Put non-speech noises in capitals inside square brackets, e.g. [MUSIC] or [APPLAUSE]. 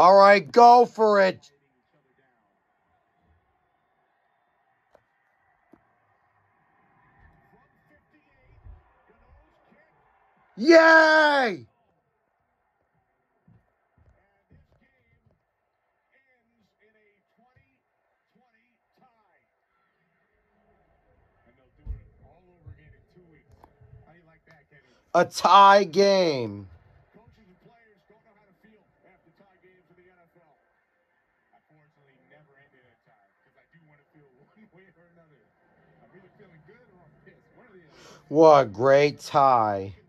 All right, go for it. Yay! A tie game. Never ended a tie because I do want to feel [LAUGHS] one way or another. I'm either feeling good or I'm pissed. One or the other. What a great tie.